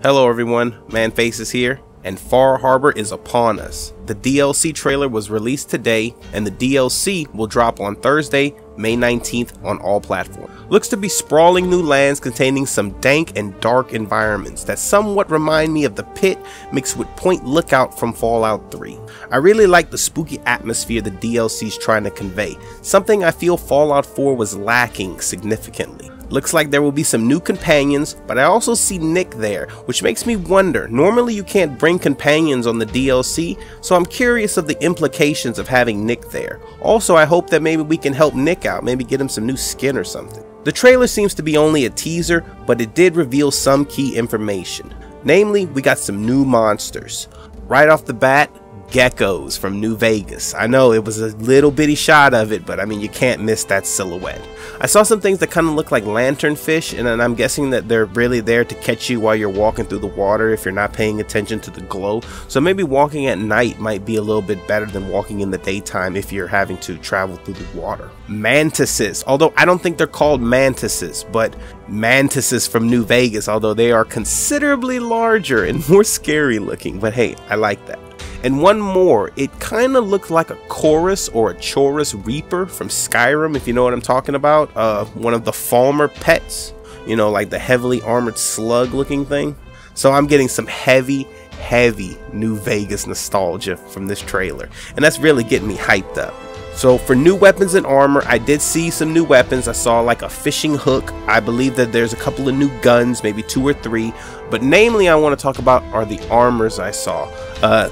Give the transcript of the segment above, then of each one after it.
Hello everyone, Manny Faces here, and Far Harbor is upon us. The DLC trailer was released today, and the DLC will drop on Thursday, May 19th on all platforms. Looks to be sprawling new lands containing some dank and dark environments that somewhat remind me of the Pitt mixed with Point Lookout from Fallout 3. I really like the spooky atmosphere the DLC is trying to convey, something I feel Fallout 4 was lacking significantly. Looks like there will be some new companions, but I also see Nick there, which makes me wonder. Normally you can't bring companions on the DLC, so I'm curious of the implications of having Nick there. Also, I hope that maybe we can help Nick out, maybe get him some new skin or something. The trailer seems to be only a teaser, but it did reveal some key information. Namely, we got some new monsters. Right off the bat, geckos from New Vegas. I know it was a little bitty shot of it, but I mean, you can't miss that silhouette. I saw some things that kind of look like lanternfish, and I'm guessing that they're really there to catch you while you're walking through the water if you're not paying attention to the glow. So maybe walking at night might be a little bit better than walking in the daytime if you're having to travel through the water. Mantises, although I don't think they're called mantises, but mantises from New Vegas, although they are considerably larger and more scary looking. But hey, I like that. And one more, it kind of looked like a Chaurus or a Chaurus Reaper from Skyrim, if you know what I'm talking about. Uh, one of the Falmer pets, you know, like the heavily armored slug looking thing. So I'm getting some heavy, heavy New Vegas nostalgia from this trailer. And that's really getting me hyped up. So for new weapons and armor, I did see some new weapons. I saw like a fishing hook. I believe that there's a couple of new guns, maybe two or three. But namely, I want to talk about are the armors I saw. Uh,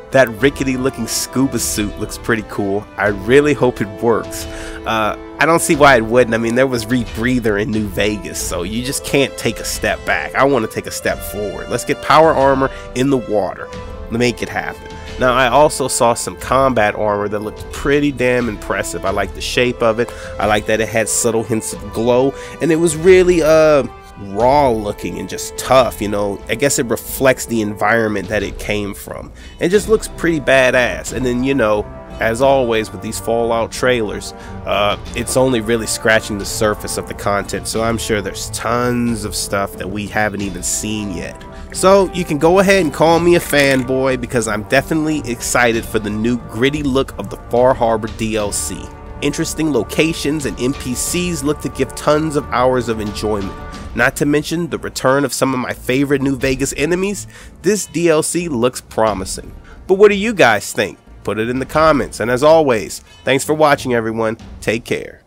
that rickety looking scuba suit looks pretty cool. I really hope it works. Uh, I don't see why it wouldn't. I mean, there was Rebreather in New Vegas, so you just can't take a step back. I want to take a step forward. Let's get power armor in the water. Let's make it happen. Now, I also saw some combat armor that looked pretty damn impressive. I like the shape of it. I like that it had subtle hints of glow, and it was really, uh, raw looking and just tough, you know. I guess it reflects the environment that it came from. It just looks pretty badass. And then, you know, as always with these Fallout trailers, uh, it's only really scratching the surface of the content, so I'm sure there's tons of stuff that we haven't even seen yet. So you can go ahead and call me a fanboy because I'm definitely excited for the new gritty look of the Far Harbor DLC. Interesting locations and NPCs look to give tons of hours of enjoyment. Not to mention the return of some of my favorite New Vegas enemies, this DLC looks promising. But what do you guys think? Put it in the comments, and as always, thanks for watching everyone, take care.